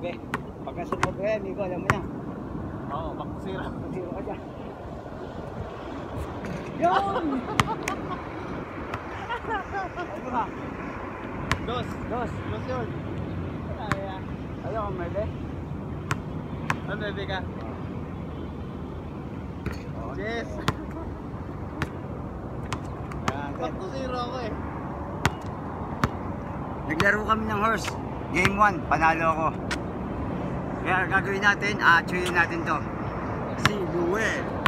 Sumobbe. Pagka sumobbe ka, hindi ko alam mo na. Oo, oh, pakusira. Pakusira ka dyan. Yun! ano ba? Dos. Dos. Dos yun. Ayaw ko, Merbe. Ano, Merbe ka? Oh, yes! Pakusira ako eh. Naglaro kami ng horse. Game 1, panalo ako. Kaya gagawin natin, ah, aatuyin natin to. Silhouette.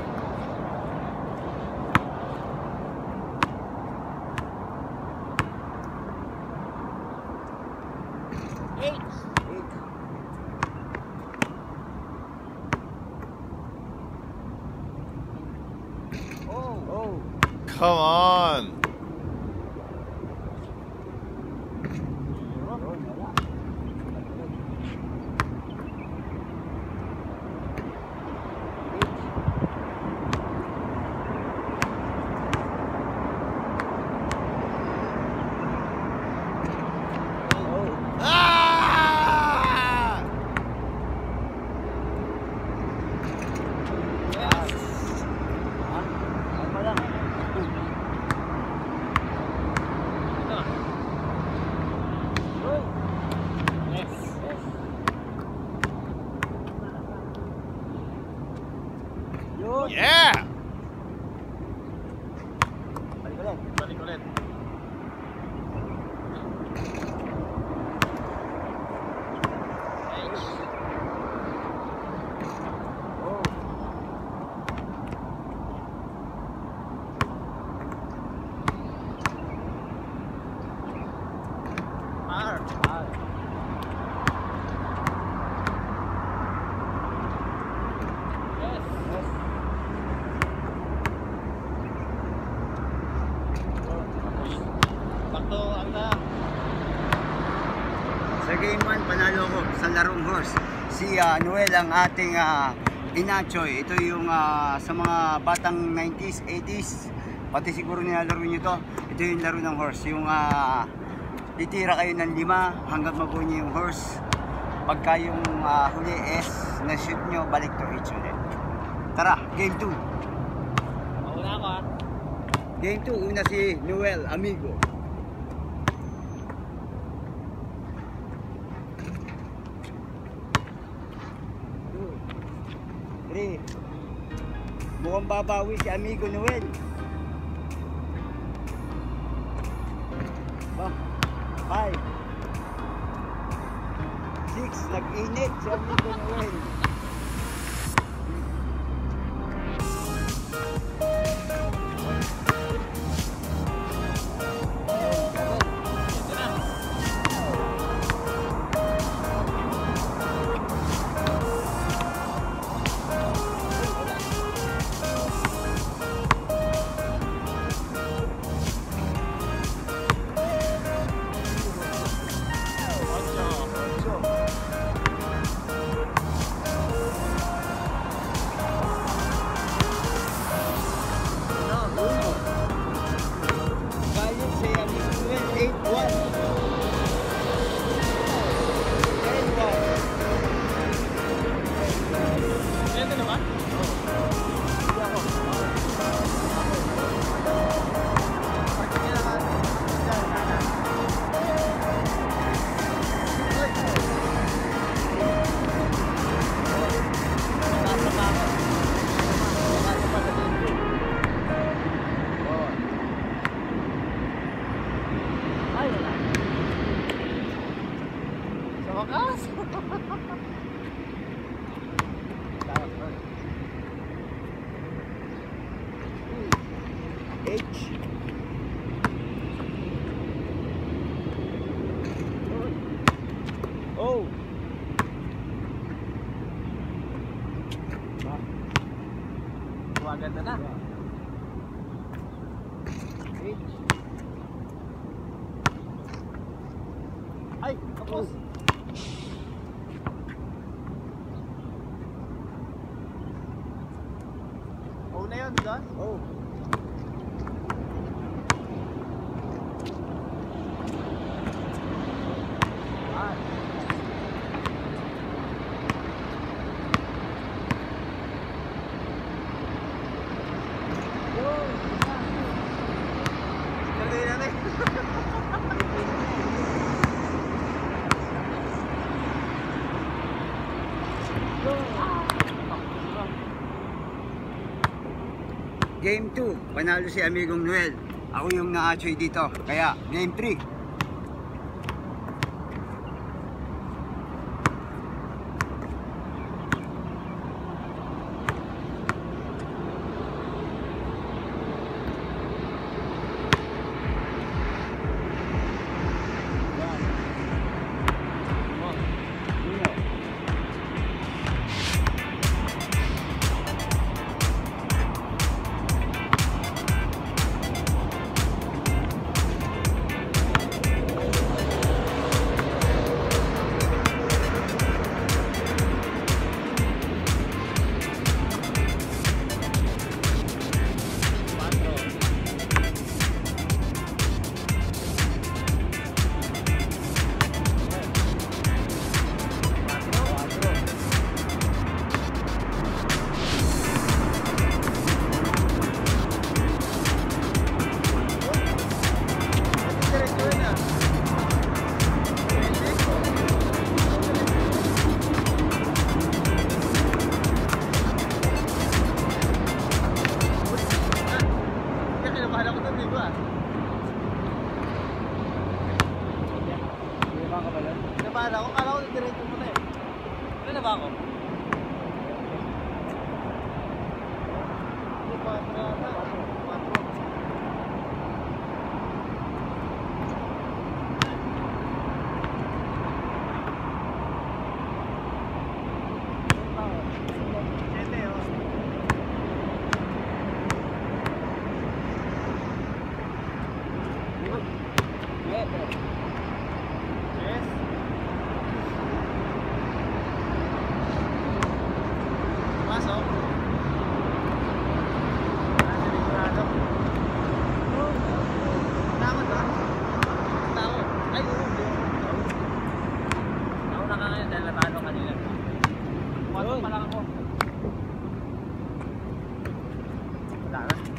3-in-1, panalo ko sa larong horse. Si uh, Noel ang ating ah, uh, inachoy. Ito yung uh, sa mga batang 90s, 80s, pati siguro nilalaro nyo to. Ito yung laro ng horse. Yung uh, titira kayo ng lima hanggang mabuo yung horse. Pagka yung uh, huli S na shoot nyo, balik to H ulit. Tara, game 2. Mauna ako ha. Game 2, una si Noel Amigo. Three. Mukhang babawi si Amigo Noel. Ba, five. Six, nag-init si Amigo Noel. Maganda na. Ay, tapos. Oh na yun, doon? Oh. Ah. Gagawin natin. Game 2, panalo si Amigong Noel. Ako yung na-achoy dito. Kaya, game 3.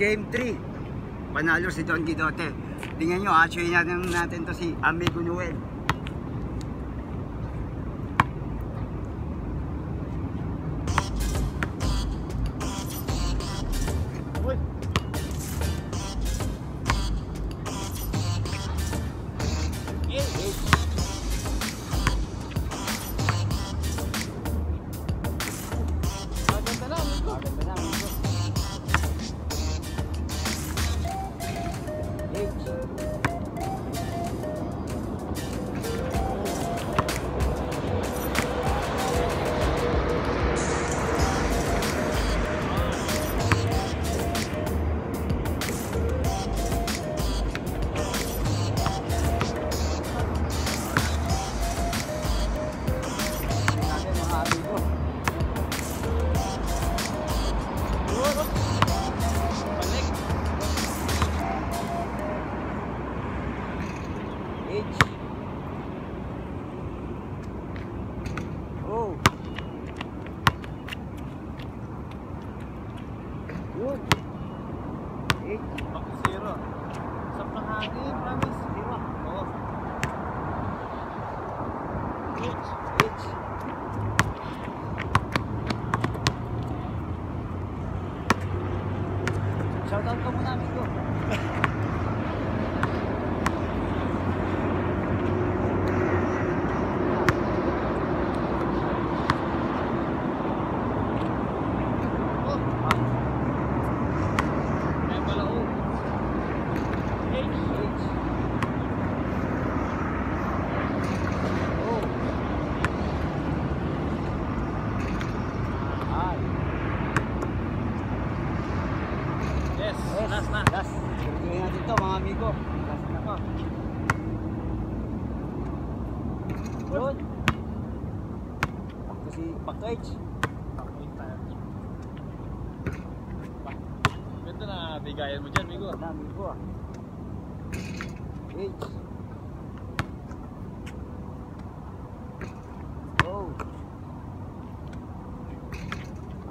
Game 3. Panalo si Don Guidote. Tingnan nyo, actually natin, natin to si Amigo Noel.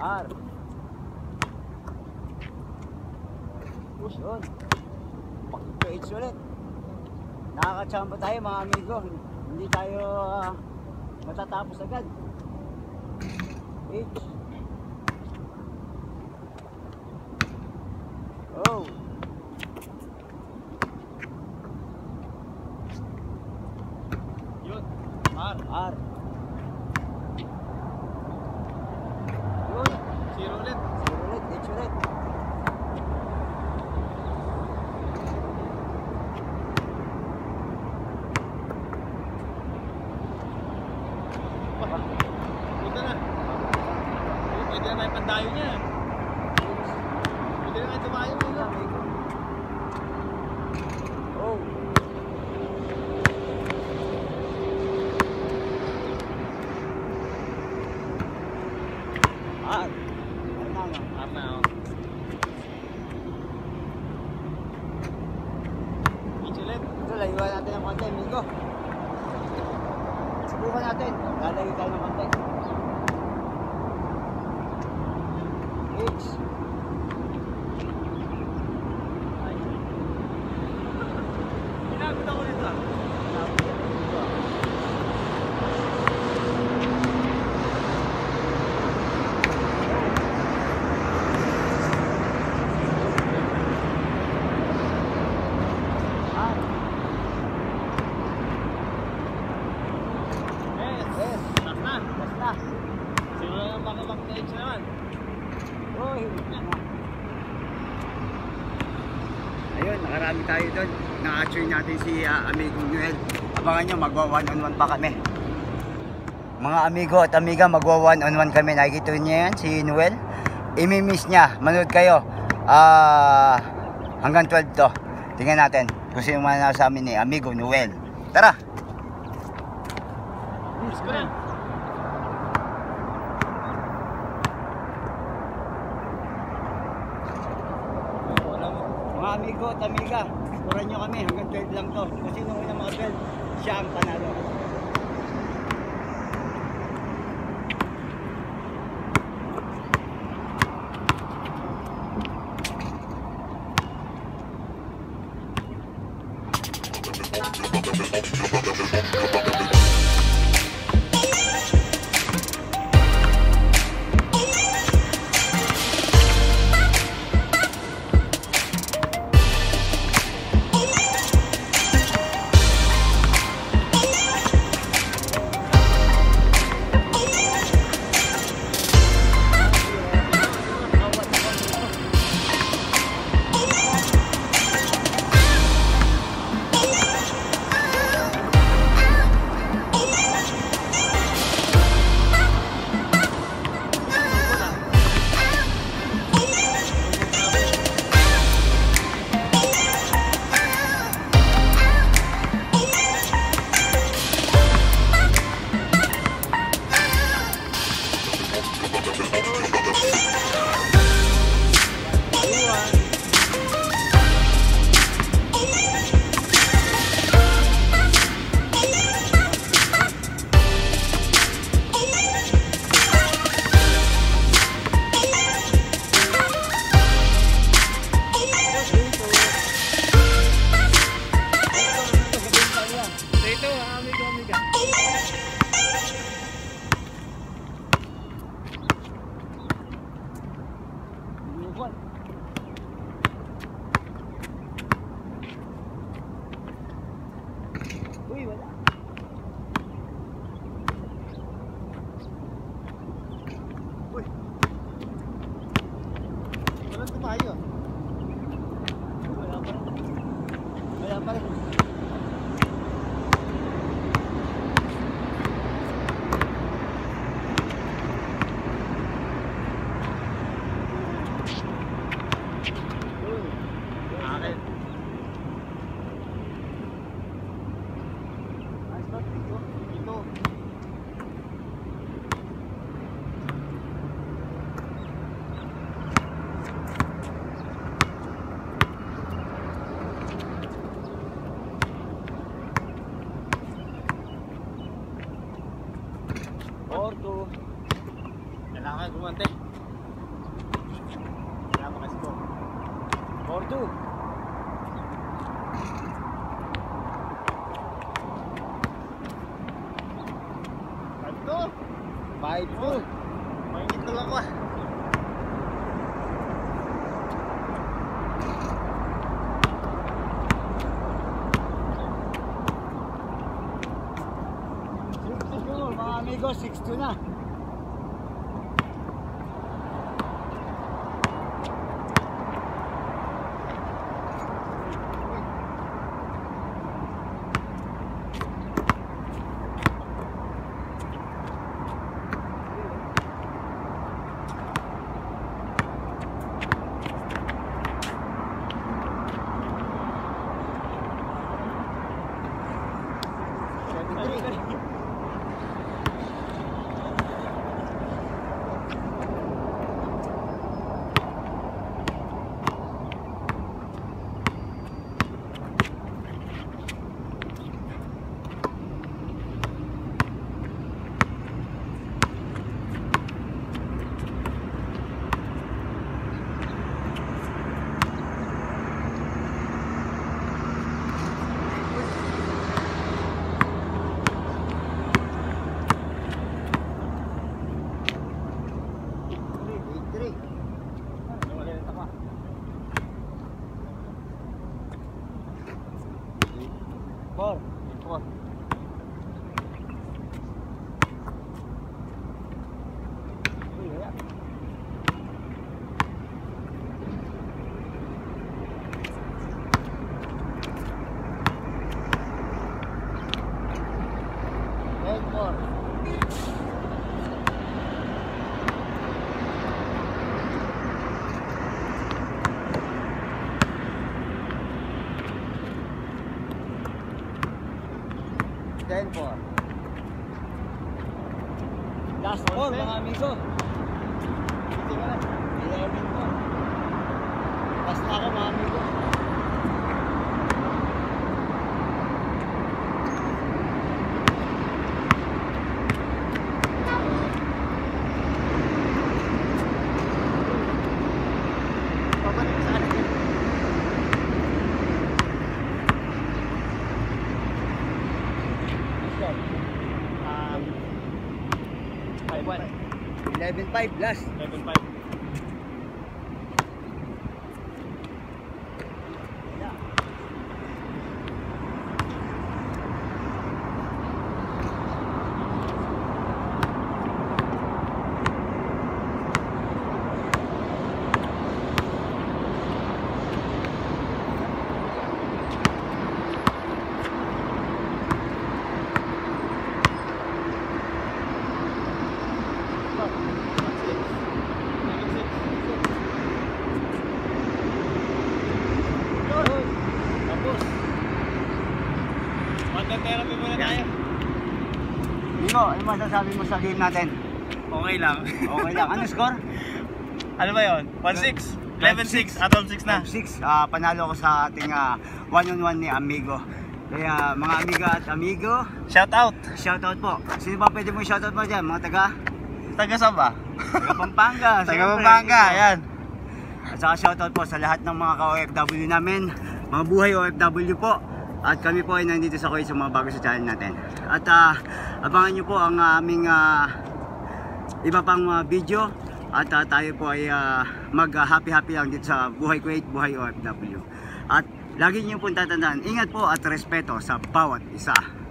R. Push yun. H ulit. Nakakachamba tayo mga amigo. Hindi tayo ah, matatapos agad. H. Oh. Yun. R. R. Yun. Zero ulit. Zero ulit. H ulit. Punta na. Pwede na tayo pandayo niya. Pwede na tayo tumayo Migo. Oh. R. Ano na nga? R na, oh. H ulit. Ito, layuan natin ng konti, amigo. Subukan natin. Lalayo tayo ng konti. H. Pinagod ako nito ah. R. Yes. Yes. Last na. Basta. Zero na lang baka back to H naman. Uy. Ayun, nakarami tayo doon. Na-actually natin si uh, Amigo Noel. Abangan nyo, magwa one on one pa kami. Mga amigo at amiga, magwa one on one kami. Nakikita niyo yan, si Noel. Imimiss niya. Manood kayo. Ah, hanggang 12 to. Tingnan natin kung sino man sa amin ni Amigo Noel. Tara! Mo. Mga amigo at amiga, turan nyo kami. Hanggang 12 lang to. Kasi nung unang mga 12, siya ang panalo. 60 na. Егор. 11.5 last. 11.5. Mino, ano masasabi mo sa game natin? Okay lang. Okay lang. Ano score? ano ba yun? 1-6. 11-6. Ah, 12-6 na. 6. Ah, panalo ko sa ating ah, one-on-one ni Amigo. Kaya mga amiga at amigo, Shout out. shoutout po. Sino ba pwede mong shoutout mo dyan? Mga taga? Taga saan ba? Taga Pampanga. Taga. Pampanga. Yan. At saka shoutout po sa lahat ng mga ka-OFW namin, mga buhay OFW po. At kami po ay nandito sa Kuwait sa mga bago sa channel natin. At ah, abangan nyo po ang aming ah, iba pang mga video. At ah, tayo po ay ah, mag-happy-happy lang dito sa Buhay Kuwait, Buhay OFW. At lagi nyo po tatandaan, ingat po at respeto sa bawat isa.